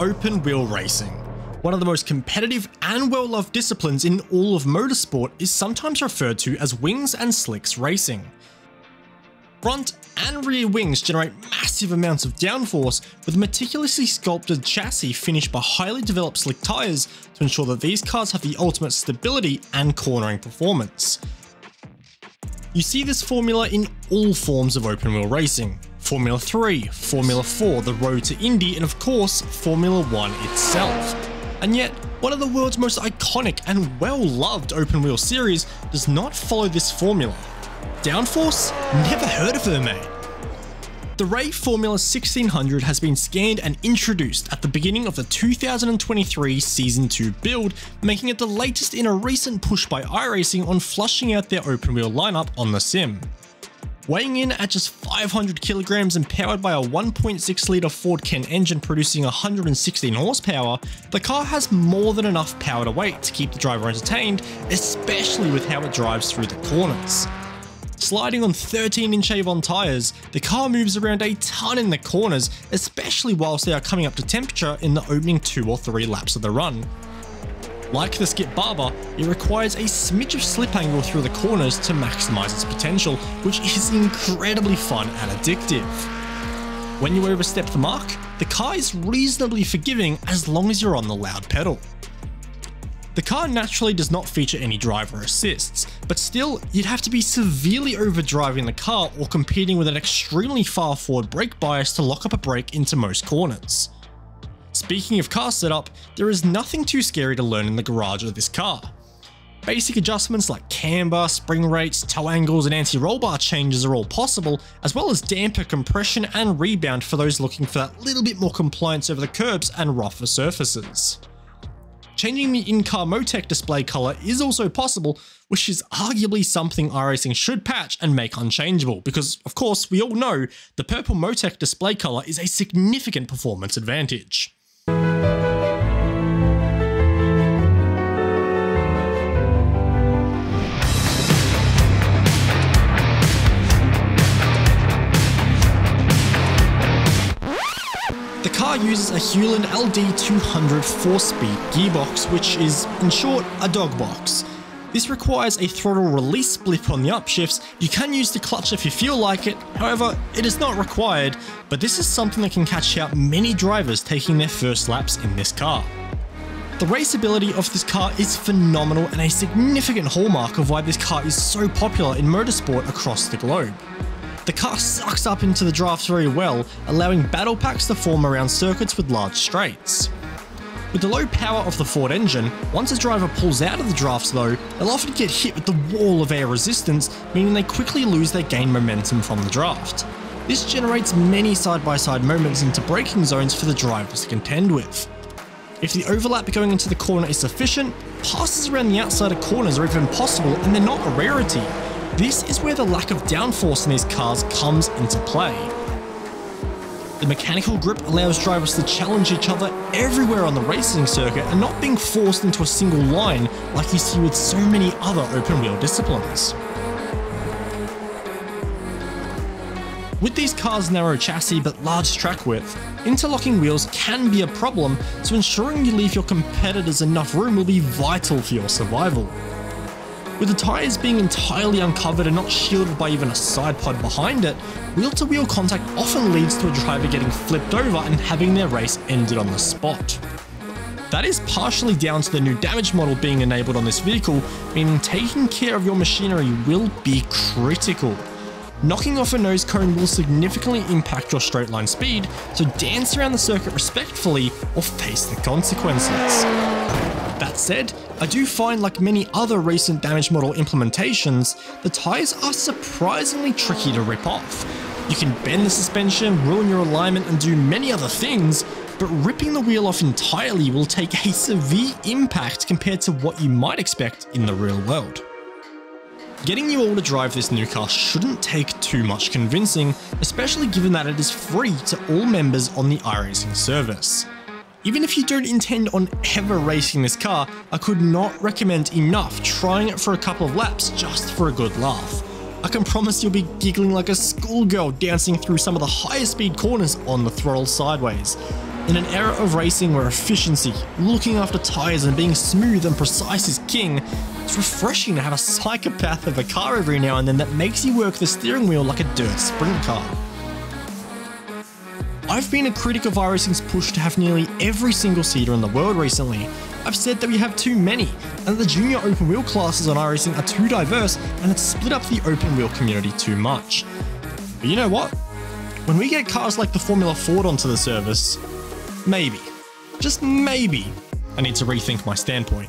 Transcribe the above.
Open wheel racing. One of the most competitive and well-loved disciplines in all of motorsport is sometimes referred to as wings and slicks racing. Front and rear wings generate massive amounts of downforce with meticulously sculpted chassis finished by highly developed slick tyres to ensure that these cars have the ultimate stability and cornering performance. You see this formula in all forms of open wheel racing. Formula 3, Formula 4, the road to Indy, and of course, Formula 1 itself. And yet, one of the world's most iconic and well-loved open wheel series does not follow this formula. Downforce? Never heard of her, mate. The Ray Formula 1600 has been scanned and introduced at the beginning of the 2023 Season 2 build, making it the latest in a recent push by iRacing on flushing out their open wheel lineup on the sim. Weighing in at just 500 kilograms and powered by a 1.6 litre Ford Kent engine producing 116 horsepower, the car has more than enough power to weight to keep the driver entertained, especially with how it drives through the corners. Sliding on 13 inch Avon tyres, the car moves around a ton in the corners, especially whilst they are coming up to temperature in the opening 2 or 3 laps of the run. Like the Skip Barber, it requires a smidge of slip angle through the corners to maximise its potential, which is incredibly fun and addictive. When you overstep the mark, the car is reasonably forgiving as long as you're on the loud pedal. The car naturally does not feature any driver assists, but still, you'd have to be severely overdriving the car or competing with an extremely far forward brake bias to lock up a brake into most corners. Speaking of car setup, there is nothing too scary to learn in the garage of this car. Basic adjustments like camber, spring rates, toe angles, and anti-roll bar changes are all possible, as well as damper compression and rebound for those looking for that little bit more compliance over the curbs and rougher surfaces. Changing the in-car Motec display color is also possible, which is arguably something iRacing should patch and make unchangeable, because of course we all know the purple Motec display color is a significant performance advantage. The car uses a Hewland LD200 4-speed gearbox, which is, in short, a dog box. This requires a throttle release blip on the upshifts, you can use the clutch if you feel like it, however, it is not required, but this is something that can catch out many drivers taking their first laps in this car. The raceability of this car is phenomenal and a significant hallmark of why this car is so popular in motorsport across the globe. The car sucks up into the drafts very well, allowing battle packs to form around circuits with large straights. With the low power of the Ford engine, once a driver pulls out of the drafts though, they'll often get hit with the wall of air resistance, meaning they quickly lose their gain momentum from the draft. This generates many side-by-side -side moments into braking zones for the drivers to contend with. If the overlap going into the corner is sufficient, passes around the outside of corners are even possible and they're not a rarity, this is where the lack of downforce in these cars comes into play. The mechanical grip allows drivers to challenge each other everywhere on the racing circuit and not being forced into a single line like you see with so many other open wheel disciplines. With these cars' narrow chassis but large track width, interlocking wheels can be a problem, so ensuring you leave your competitors enough room will be vital for your survival. With the tyres being entirely uncovered and not shielded by even a side pod behind it, wheel-to-wheel -wheel contact often leads to a driver getting flipped over and having their race ended on the spot. That is partially down to the new damage model being enabled on this vehicle, meaning taking care of your machinery will be critical. Knocking off a nose cone will significantly impact your straight line speed, so dance around the circuit respectfully or face the consequences. That said, I do find like many other recent damage model implementations, the tyres are surprisingly tricky to rip off. You can bend the suspension, ruin your alignment and do many other things, but ripping the wheel off entirely will take a severe impact compared to what you might expect in the real world. Getting you all to drive this new car shouldn't take too much convincing, especially given that it is free to all members on the iRacing service. Even if you don't intend on ever racing this car, I could not recommend enough trying it for a couple of laps just for a good laugh. I can promise you'll be giggling like a schoolgirl dancing through some of the highest speed corners on the throttle sideways. In an era of racing where efficiency, looking after tyres, and being smooth and precise is king, it's refreshing to have a psychopath of a car every now and then that makes you work the steering wheel like a dirt sprint car. I've been a critic of iRacing's push to have nearly every single seater in the world recently. I've said that we have too many, and that the junior open wheel classes on iRacing are too diverse and it's split up the open wheel community too much. But you know what? When we get cars like the Formula Ford onto the service, maybe, just maybe, I need to rethink my standpoint.